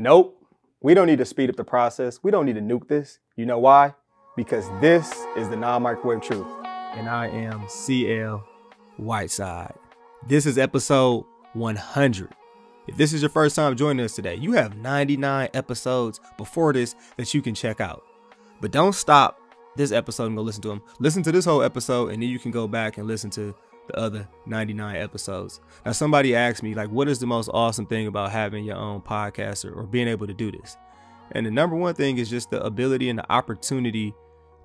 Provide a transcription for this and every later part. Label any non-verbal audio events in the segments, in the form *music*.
Nope. We don't need to speed up the process. We don't need to nuke this. You know why? Because this is the non microwave truth. And I am CL Whiteside. This is episode 100. If this is your first time joining us today, you have 99 episodes before this that you can check out. But don't stop this episode and go listen to them. Listen to this whole episode, and then you can go back and listen to the other 99 episodes. Now, somebody asked me, like, what is the most awesome thing about having your own podcast or, or being able to do this? And the number one thing is just the ability and the opportunity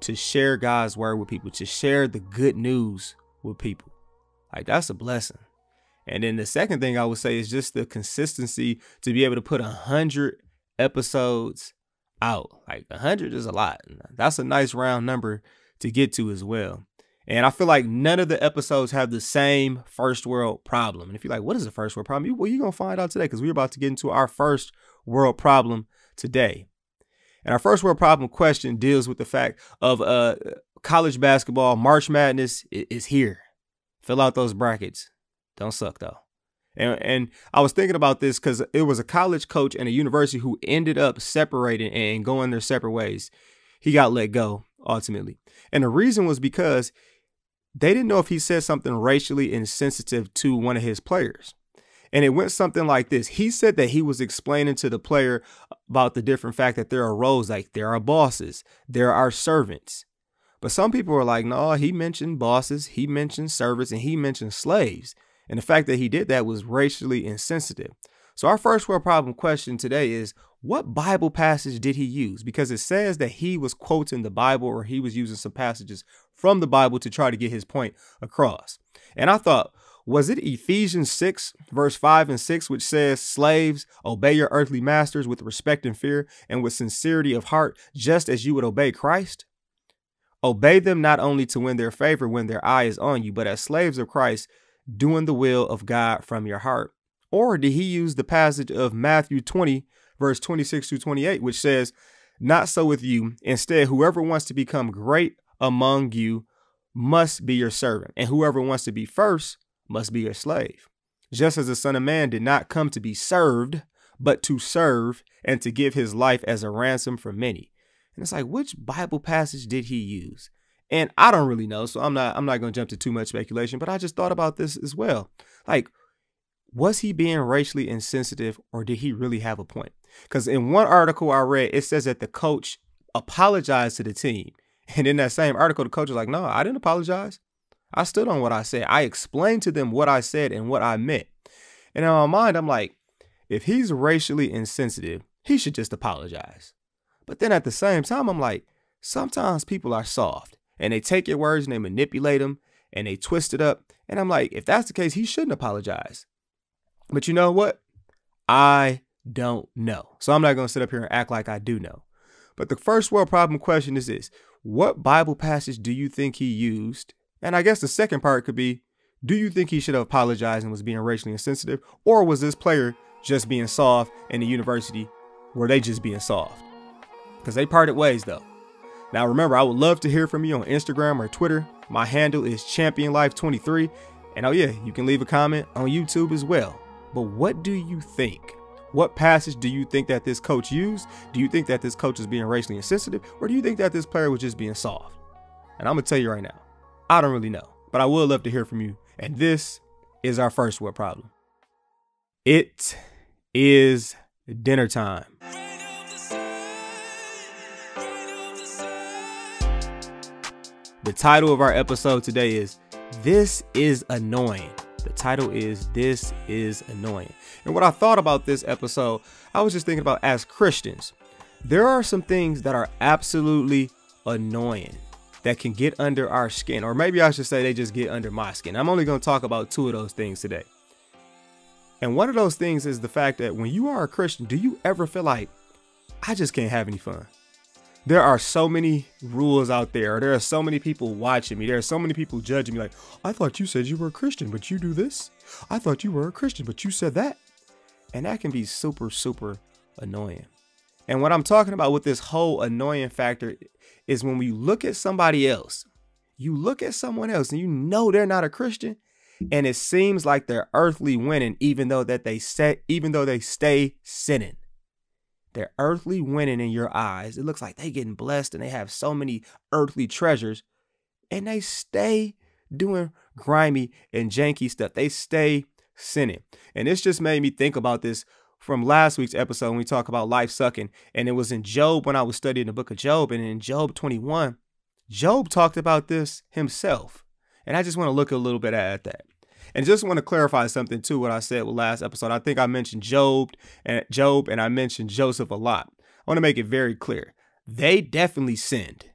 to share God's word with people, to share the good news with people. Like, that's a blessing. And then the second thing I would say is just the consistency to be able to put a hundred episodes out. Like a hundred is a lot. That's a nice round number to get to as well. And I feel like none of the episodes have the same first world problem. And if you're like, what is the first world problem? Well, you're going to find out today because we're about to get into our first world problem today. And our first world problem question deals with the fact of uh, college basketball, March Madness is here. Fill out those brackets. Don't suck though. And, and I was thinking about this because it was a college coach and a university who ended up separating and going their separate ways. He got let go ultimately. And the reason was because they didn't know if he said something racially insensitive to one of his players. And it went something like this. He said that he was explaining to the player about the different fact that there are roles, like there are bosses, there are servants. But some people were like, no, he mentioned bosses, he mentioned servants, and he mentioned slaves. And the fact that he did that was racially insensitive. So our first world problem question today is what Bible passage did he use? Because it says that he was quoting the Bible or he was using some passages from the Bible to try to get his point across. And I thought, was it Ephesians 6, verse 5 and 6, which says, Slaves, obey your earthly masters with respect and fear and with sincerity of heart, just as you would obey Christ? Obey them not only to win their favor when their eye is on you, but as slaves of Christ, doing the will of God from your heart? Or did he use the passage of Matthew 20, verse 26 to 28, which says, Not so with you. Instead, whoever wants to become great among you must be your servant, and whoever wants to be first must be your slave. Just as the Son of Man did not come to be served, but to serve and to give his life as a ransom for many. And it's like, which Bible passage did he use? And I don't really know, so I'm not I'm not going to jump to too much speculation, but I just thought about this as well. Like was he being racially insensitive or did he really have a point? Cuz in one article I read it says that the coach apologized to the team. *laughs* And in that same article the coach was like, "No, I didn't apologize. I stood on what I said. I explained to them what I said and what I meant." And in my mind I'm like, if he's racially insensitive, he should just apologize. But then at the same time I'm like, sometimes people are soft and they take your words and they manipulate them and they twist it up. And I'm like, if that's the case, he shouldn't apologize. But you know what? I don't know. So I'm not going to sit up here and act like I do know. But the first world problem question is this What Bible passage do you think he used? And I guess the second part could be Do you think he should have apologized and was being racially insensitive? Or was this player just being soft and the university were they just being soft? Because they parted ways though. Now remember, I would love to hear from you on Instagram or Twitter. My handle is championlife23. And oh yeah, you can leave a comment on YouTube as well. But what do you think? What passage do you think that this coach used? Do you think that this coach is being racially insensitive? Or do you think that this player was just being soft? And I'm going to tell you right now, I don't really know. But I would love to hear from you. And this is our first world problem. It is dinner time. The title of our episode today is This is Annoying. The title is This is Annoying. And what I thought about this episode, I was just thinking about as Christians, there are some things that are absolutely annoying that can get under our skin, or maybe I should say they just get under my skin. I'm only going to talk about two of those things today. And one of those things is the fact that when you are a Christian, do you ever feel like, I just can't have any fun? There are so many rules out there. There are so many people watching me. There are so many people judging me like, I thought you said you were a Christian, but you do this. I thought you were a Christian, but you said that. And that can be super, super annoying. And what I'm talking about with this whole annoying factor is when we look at somebody else, you look at someone else and you know they're not a Christian, and it seems like they're earthly winning, even though that they say, even though they stay sinning. They're earthly winning in your eyes. It looks like they getting blessed and they have so many earthly treasures, and they stay doing grimy and janky stuff. They stay sinning. And this just made me think about this from last week's episode when we talk about life sucking. And it was in Job when I was studying the book of Job. And in Job 21, Job talked about this himself. And I just want to look a little bit at that. And just want to clarify something too, what I said with last episode. I think I mentioned Job and Job and I mentioned Joseph a lot. I want to make it very clear. They definitely sinned.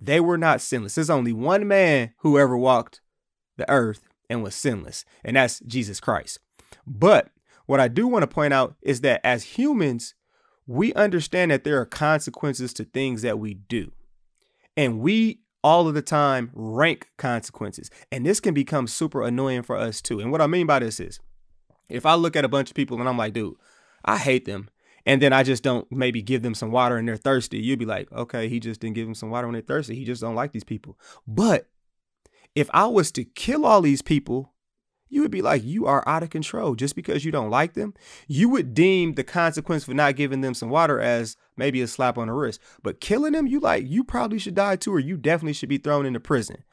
They were not sinless. There's only one man who ever walked the earth and was sinless, and that's Jesus Christ. But what I do want to point out is that as humans, we understand that there are consequences to things that we do. And we all of the time rank consequences. And this can become super annoying for us too. And what I mean by this is if I look at a bunch of people and I'm like, dude, I hate them. And then I just don't maybe give them some water and they're thirsty. You'd be like, okay, he just didn't give them some water when they're thirsty. He just don't like these people. But if I was to kill all these people, you would be like, you are out of control just because you don't like them. You would deem the consequence for not giving them some water as maybe a slap on the wrist. But killing them, you like, you probably should die too, or you definitely should be thrown into prison.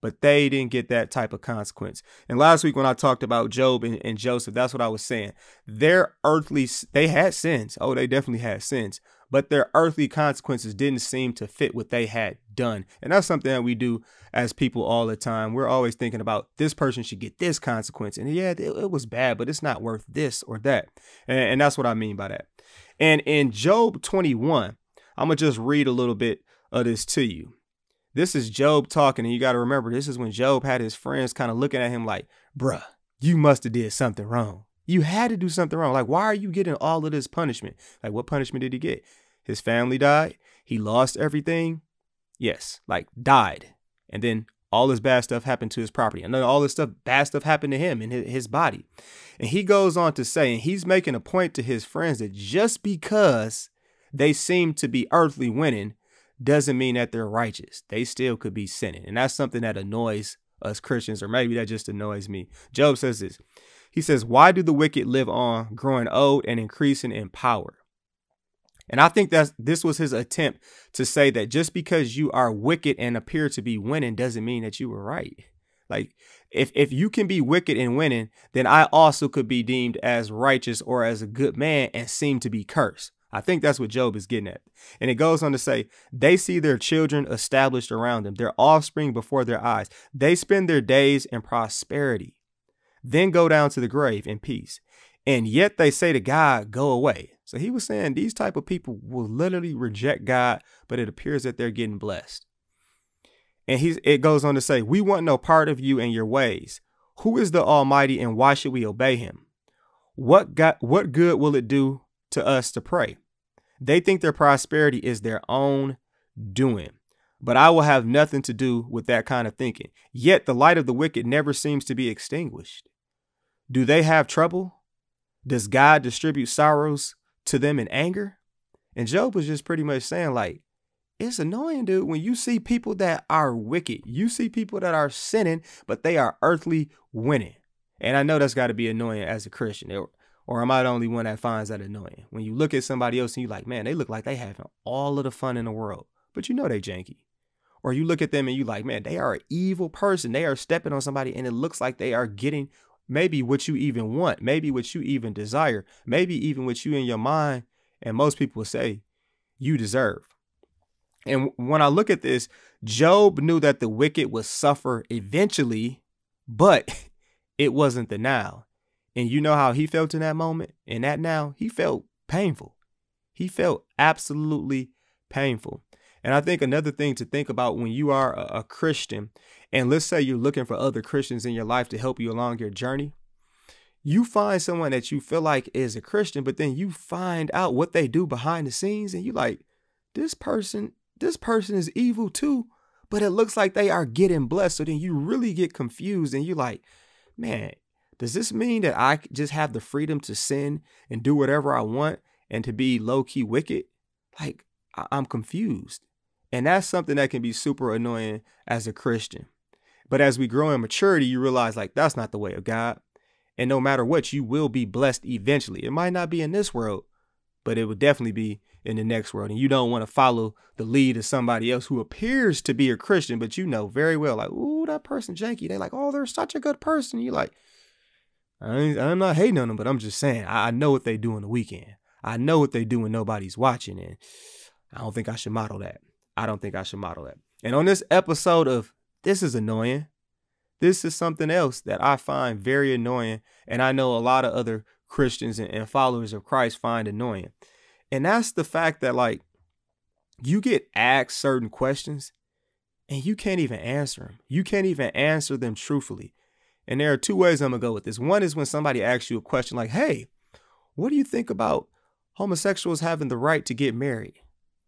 But they didn't get that type of consequence. And last week when I talked about Job and, and Joseph, that's what I was saying. Their earthly, they had sins. Oh, they definitely had sins but their earthly consequences didn't seem to fit what they had done. And that's something that we do as people all the time. We're always thinking about this person should get this consequence. And yeah, it, it was bad, but it's not worth this or that. And, and that's what I mean by that. And in Job 21, I'm going to just read a little bit of this to you. This is Job talking, and you got to remember, this is when Job had his friends kind of looking at him like, bruh, you must have did something wrong. You had to do something wrong. Like, why are you getting all of this punishment? Like, what punishment did he get? His family died. He lost everything. Yes, like died. And then all this bad stuff happened to his property. And then all this stuff, bad stuff happened to him and his body. And he goes on to say, and he's making a point to his friends that just because they seem to be earthly winning doesn't mean that they're righteous. They still could be sinning. And that's something that annoys us Christians, or maybe that just annoys me. Job says this he says, Why do the wicked live on, growing old and increasing in power? And I think that this was his attempt to say that just because you are wicked and appear to be winning doesn't mean that you were right. Like if if you can be wicked and winning, then I also could be deemed as righteous or as a good man and seem to be cursed. I think that's what Job is getting at. And it goes on to say, they see their children established around them, their offspring before their eyes. They spend their days in prosperity then go down to the grave in peace. And yet they say to God, go away. So he was saying these type of people will literally reject God, but it appears that they're getting blessed. And he's it goes on to say, We want no part of you and your ways. Who is the Almighty and why should we obey him? What got what good will it do to us to pray? They think their prosperity is their own doing. But I will have nothing to do with that kind of thinking. Yet the light of the wicked never seems to be extinguished. Do they have trouble? Does God distribute sorrows to them in anger? And Job was just pretty much saying, like, it's annoying, dude, when you see people that are wicked. You see people that are sinning, but they are earthly winning. And I know that's got to be annoying as a Christian. Or, or am I the only one that finds that annoying? When you look at somebody else and you're like, man, they look like they having all of the fun in the world, but you know they janky. Or you look at them and you like, man, they are an evil person. They are stepping on somebody and it looks like they are getting maybe what you even want, maybe what you even desire, maybe even what you in your mind and most people say you deserve. And when I look at this, Job knew that the wicked would suffer eventually, but *laughs* it wasn't the now. And you know how he felt in that moment? In that now, he felt painful. He felt absolutely painful. And I think another thing to think about when you are a, a Christian, and let's say you're looking for other Christians in your life to help you along your journey, you find someone that you feel like is a Christian, but then you find out what they do behind the scenes, and you like, this person, this person is evil too, but it looks like they are getting blessed. So then you really get confused, and you're like, man, does this mean that I just have the freedom to sin and do whatever I want and to be low key wicked? Like, I'm confused. And that's something that can be super annoying as a Christian. But as we grow in maturity, you realize like that's not the way of God. And no matter what, you will be blessed eventually. It might not be in this world, but it will definitely be in the next world. And you don't want to follow the lead of somebody else who appears to be a Christian, but you know very well, like, ooh, that person janky. They're like, oh, they're such a good person. You're like, I am not hating on them, but I'm just saying, I, I know what they do in the weekend. I know what they do when nobody's watching, and I don't think I should model that. I don't think I should model that. And on this episode of This is Annoying, this is something else that I find very annoying, and I know a lot of other Christians and, followers of Christ find annoying. And that's the fact that, like, you get asked certain questions and you can't even answer them. You can't even answer them truthfully. And there are two ways I'm going to go with this. One is when somebody asks you a question like, hey, what do you think about homosexuals having the right to get married?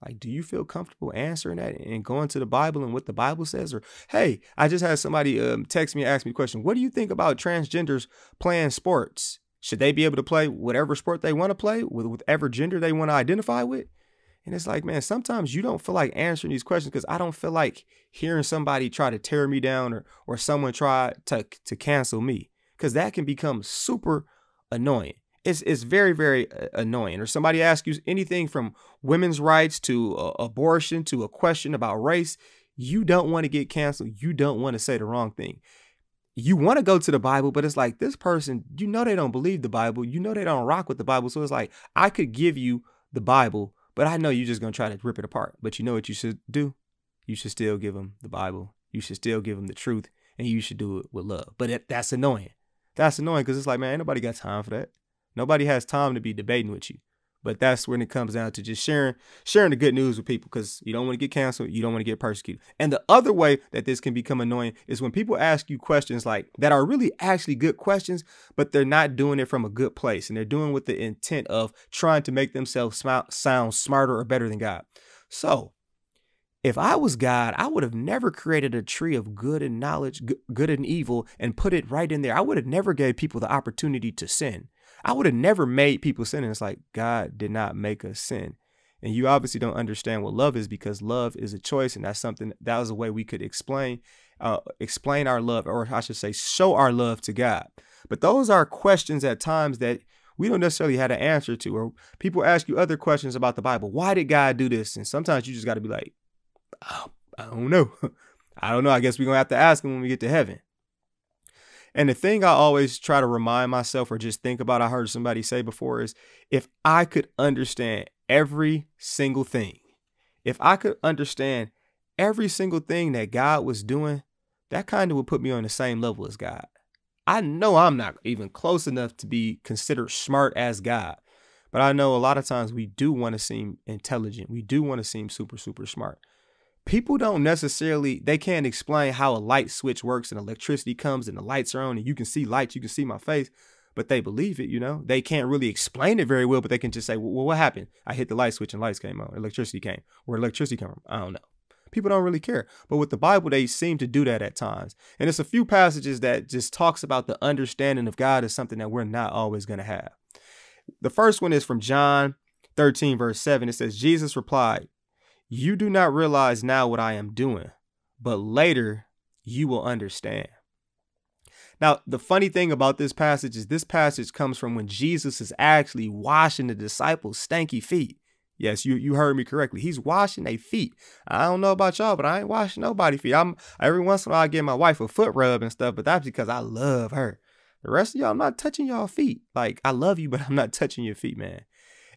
Like, do you feel comfortable answering that and going to the Bible and what the Bible says? Or, hey, I just had somebody um, text me ask me a question. What do you think about transgenders playing sports? Should they be able to play whatever sport they want to play with whatever gender they want to identify with? And it's like, man, sometimes you don't feel like answering these questions because I don't feel like hearing somebody try to tear me down or or someone try to to cancel me because that can become super annoying. It's it's very very uh, annoying. Or somebody asks you anything from women's rights to uh, abortion to a question about race, you don't want to get canceled. You don't want to say the wrong thing you want to go to the Bible, but it's like this person, you know, they don't believe the Bible. You know, they don't rock with the Bible. So it's like, I could give you the Bible, but I know you're just going to try to rip it apart. But you know what you should do? You should still give them the Bible. You should still give them the truth and you should do it with love. But it, that's annoying. That's annoying because it's like, man, nobody got time for that. Nobody has time to be debating with you. But that's when it comes down to just sharing sharing the good news with people because you don't want to get canceled, you don't want to get persecuted. And the other way that this can become annoying is when people ask you questions like that are really actually good questions, but they're not doing it from a good place and they're doing with the intent of trying to make themselves sm- sound smarter or better than God. So, if I was God, I would have never created a tree of good and knowledge, good and evil, and put it right in there. I would have never gave people the opportunity to sin. I would have never made people sin. And it's like God did not make us sin. And you obviously don't understand what love is because love is a choice, and that's something that was a way we could explain, uh, explain our love, or I should say, show our love to God. But those are questions at times that we don't necessarily have an answer to, or people ask you other questions about the Bible. Why did God do this? And sometimes you just got to be like, oh, I don't know. *laughs* I don't know. I guess we're gonna have to ask him when we get to heaven. And the thing I always try to remind myself or just think about, I heard somebody say before, is if I could understand every single thing, if I could understand every single thing that God was doing, that kind of would put me on the same level as God. I know I'm not even close enough to be considered smart as God, but I know a lot of times we do want to seem intelligent. We do want to seem super, super smart people don't necessarily they can't explain how a light switch works and electricity comes and the lights are on and you can see lights you can see my face but they believe it you know? They can't really explain it very well but they can just say well what happened? I hit the light switch and lights came on electricity came where electricity come from? I don't know. People don't really care but with the bible they seem to do that at times and it's a few passages that just talks about the understanding of god as something that we're not always going to have. The first one is from john 13 verse 7 it says jesus replied you do not realize now what I am doing, but later you will understand. Now, the funny thing about this passage is this passage comes from when Jesus is actually washing the disciples' stanky feet. Yes, you, you heard me correctly. He's washing their feet. I don't know about y'all, but I ain't washing nobody's feet. I'm every once in a while I give my wife a foot rub and stuff, but that's because I love her. The rest of y'all, I'm not touching y'all feet. Like I love you, but I'm not touching your feet, man.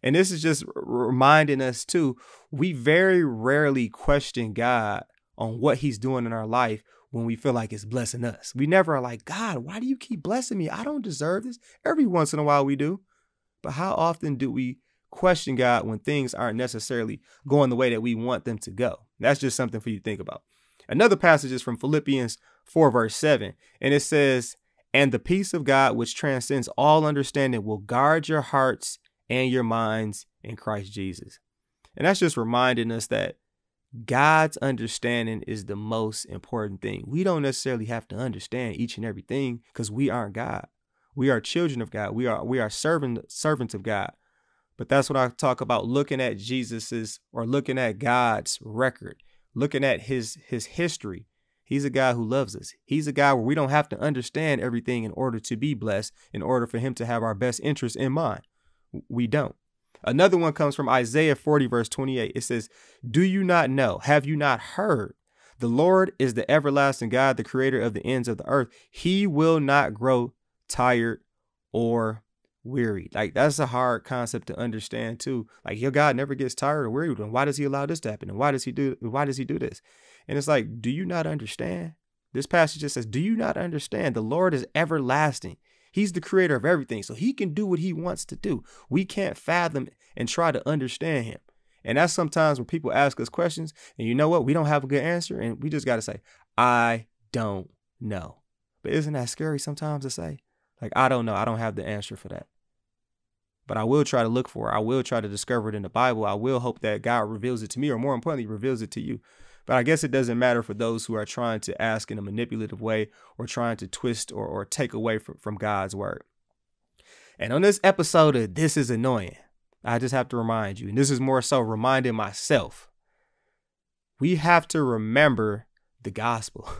And this is just reminding us too, we very rarely question God on what he's doing in our life when we feel like it's blessing us. We never are like, God, why do you keep blessing me? I don't deserve this. Every once in a while we do. But how often do we question God when things aren't necessarily going the way that we want them to go? That's just something for you to think about. Another passage is from Philippians 4, verse 7, and it says, And the peace of God, which transcends all understanding, will guard your hearts and your minds in Christ Jesus. And that's just reminding us that God's understanding is the most important thing. We don't necessarily have to understand each and everything because we aren't God. We are children of God. We are we are servant servants of God. But that's what I talk about looking at Jesus's or looking at God's record, looking at his his history. He's a guy who loves us. He's a guy where we don't have to understand everything in order to be blessed, in order for him to have our best interest in mind. We don't. Another one comes from Isaiah 40, verse 28. It says, Do you not know? Have you not heard? The Lord is the everlasting God, the creator of the ends of the earth. He will not grow tired or weary. Like that's a hard concept to understand too. Like your God never gets tired or weary. Then why does he allow this to happen? And why does he do why does he do this? And it's like, do you not understand? This passage just says, Do you not understand? The Lord is everlasting. He's the creator of everything. So he can do what he wants to do. We can't fathom and try to understand him. And that's sometimes when people ask us questions, and you know what? We don't have a good answer, and we just got to say, I don't know. But isn't that scary sometimes to say? Like, I don't know. I don't have the answer for that. But I will try to look for it. I will try to discover it in the Bible. I will hope that God reveals it to me, or more importantly, reveals it to you. But I guess it doesn't matter for those who are trying to ask in a manipulative way or trying to twist or, or take away from, from God's word. And on this episode of This is Annoying, I just have to remind you, and this is more so reminding myself, we have to remember the gospel. *laughs*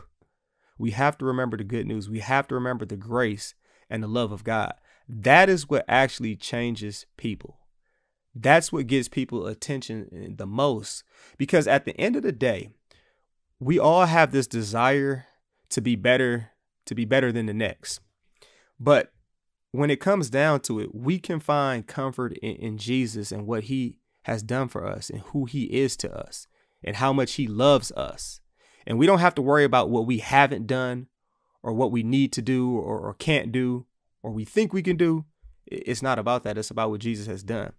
We have to remember the good news. We have to remember the grace and the love of God. That is what actually changes people. That's what gets people attention eh, the most. Because at the end of the day, we all have this desire to be better, to be better than the next. But when it comes down to it, we can find comfort in, in, Jesus and what he has done for us and who he is to us and how much he loves us. And we don't have to worry about what we haven't done or what we need to do or, or can't do or we think we can do. It's not about that. It's about what Jesus has done.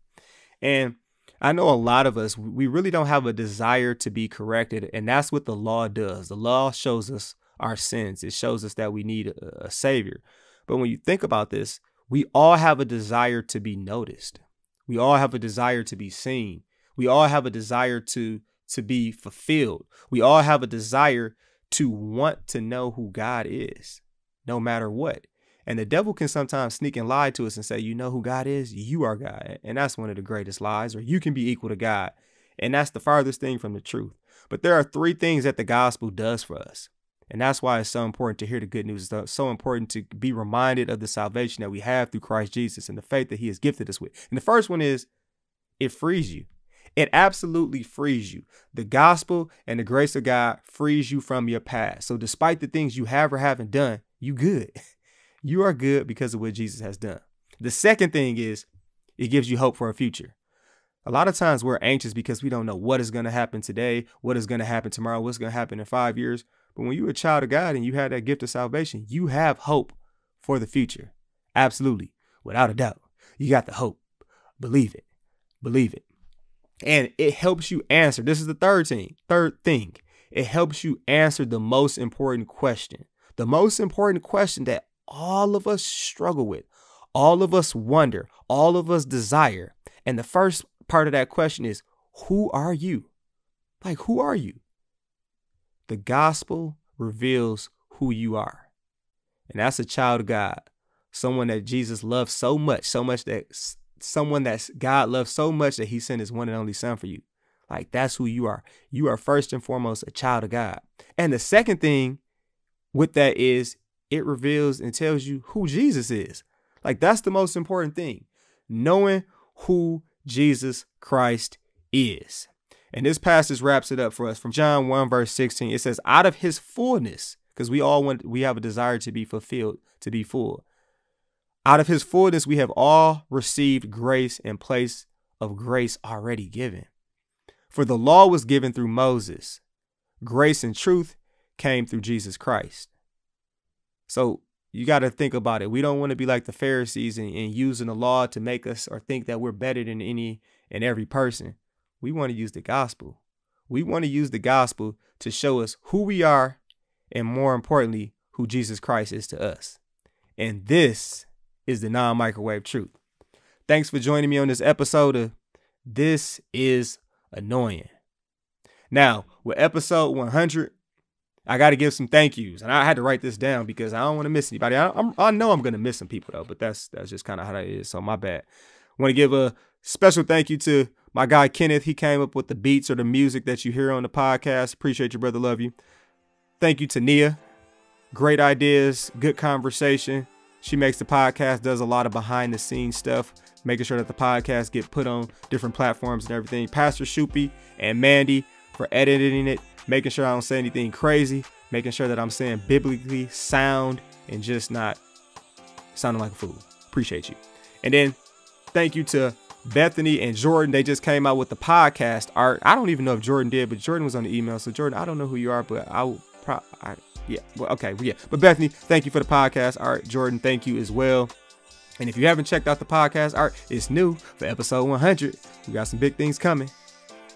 And I know a lot of us, we really don't have a desire to be corrected. And that's what the law does. The law shows us our sins, it shows us that we need a, a savior. But when you think about this, we all have a desire to be noticed. We all have a desire to be seen. We all have a desire to to be fulfilled. We all have a desire to want to know who God is, no matter what. And the devil can sometimes sneak and lie to us and say, you know who God is? You are God. And that's one of the greatest lies, or you can be equal to God. And that's the farthest thing from the truth. But there are three things that the gospel does for us. And that's why it's so important to hear the good news. It's uh, so important to be reminded of the salvation that we have through Christ Jesus and the faith that he has gifted us with. And the first one is it frees you. It absolutely frees you. The gospel and the grace of God frees you from your past. So despite the things you have or haven't done, you good. *laughs* You are good because of what Jesus has done. The second thing is it gives you hope for a future. A lot of times we're anxious because we don't know what is going to happen today, what is going to happen tomorrow, what's going to happen in five years. But when you're a child of God and you have that gift of salvation, you have hope for the future. Absolutely. Without a doubt. You got the hope. Believe it. Believe it. And it helps you answer. This is the third thing. Third thing. It helps you answer the most important question. The most important question that all of us struggle with, all of us wonder, all of us desire. And the first part of that question is who are you? Like, who are you? The gospel reveals who you are. And that's a child of God, someone that Jesus loves so much, so much that someone that God loves so much that he sent his one and only son for you. Like, that's who you are. You are first and foremost a child of God. And the second thing with that is it reveals and tells you who Jesus is. Like that's the most important thing. Knowing who Jesus Christ is. And this passage wraps it up for us from John 1 verse 16. It says, out of his fullness, because we all want we have a desire to be fulfilled, to be full. Out of his fullness, we have all received grace in place of grace already given. For the law was given through Moses. Grace and truth came through Jesus Christ. So you got to think about it. We don't want to be like the Pharisees and, and, using the law to make us or think that we're better than any and every person. We want to use the gospel. We want to use the gospel to show us who we are and more importantly, who Jesus Christ is to us. And this is the non microwave truth. Thanks for joining me on this episode of This is Annoying. Now, with episode 100, I got to give some thank yous, and I had to write this down because I don't want to miss anybody. I, I'm, i know I'm gonna miss some people though, but that's that's just kind of how that is. So my bad. Want to give a special thank you to my guy Kenneth. He came up with the beats or the music that you hear on the podcast. Appreciate you, brother. Love you. Thank you to Nia. Great ideas, good conversation. She makes the podcast, does a lot of behind the scenes stuff, making sure that the podcast get put on different platforms and everything. Pastor Shoopy and Mandy for editing it, making sure I don't say anything crazy, making sure that I'm saying biblically sound and just not sounding like a fool. Appreciate you. And then thank you to Bethany and Jordan. They just came out with the podcast art. I don't even know if Jordan did, but Jordan was on the email. So Jordan, I don't know who you are, but I will pro I, yeah. Well, okay. Well, yeah. But Bethany, thank you for the podcast art. Jordan, thank you as well. And if you haven't checked out the podcast art, it's new for episode 100. We got some big things coming.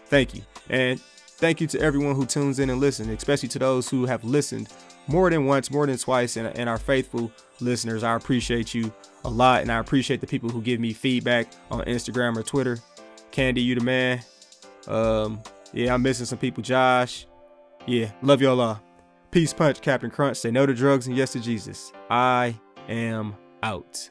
Thank you. And thank you to everyone who tunes in and listens, especially to those who have listened more than once, more than twice, and, and our faithful listeners. I appreciate you a lot, and I appreciate the people who give me feedback on Instagram or Twitter. Candy, you the man. Um, yeah, I'm missing some people. Josh, yeah, love y'all all. Peace punch, Captain Crunch. Say no to drugs and yes to Jesus. I am out.